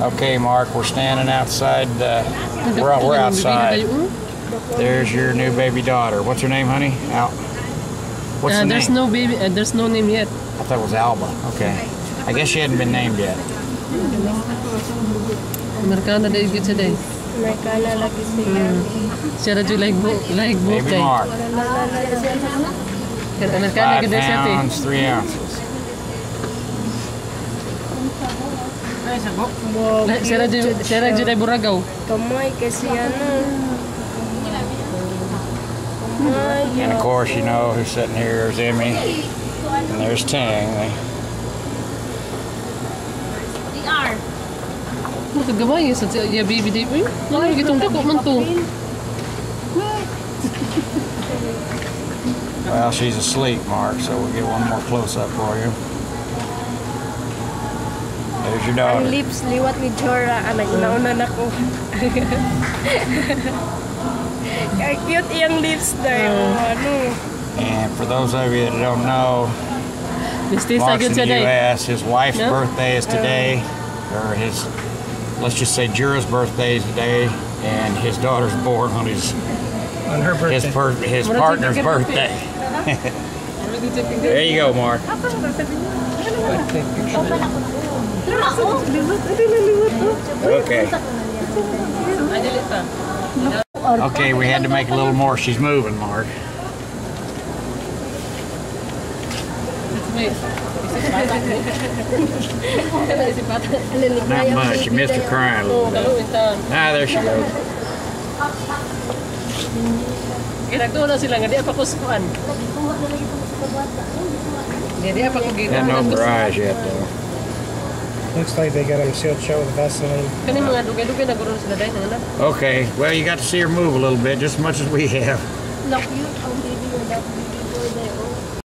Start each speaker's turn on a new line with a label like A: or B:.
A: Okay, Mark, we're standing outside. Uh, we're, we're outside. There's your new baby daughter. What's her name, honey? Al. What's
B: Uh,
A: the
B: there's
A: name?
B: no baby. Uh, there's no name yet.
A: I thought it was Alba. Okay. I guess she hadn't been named yet.
B: Americana day good today.
C: Americana lagi siya.
B: Siya do like bo like both
A: Baby. Mark.
B: Americana
A: Five
B: good day
A: pounds, three ounces.
B: Siya do siya do day buragaw.
C: Kamay kasi ano.
A: And of course, you know who's sitting here is Emmy. And there's Tang. They-
B: Magkagamay sa ya baby day. Uy, ano gitong dako man to.
A: Well, she's asleep, Mark, so we'll get one more close up for you. There's your
C: Ang lips liwat ni Jora. Anak, nauna na ko. Kaya cute iyang lips dahil. Hmm. Ano.
A: And for those of you that don't know,
B: Misti
A: Mark's
B: sa good
A: in the. U.S. His wife's
B: Yeah.
A: birthday is today, or his, let's just say Jura's birthday is today, and his daughter's born on his
D: On her
A: his
D: birthday.
A: per, his partner's
B: typical
A: birthday. Uh-huh. there you go, Mark. Okay. Okay, we had to make a little more. She's moving, Mark. Not much. You missed her crying a little bit. Ah, there she goes.
B: Ginagdo na sila. Di di pa ko
A: Hadn't opened her eyes yet, though.
D: Looks like they got him sealed shut with Vaseline.
B: Kani mga dugay-dugay na guro sila dahil na.
A: Okay, well, you got to see her move a little bit, just as much as we have.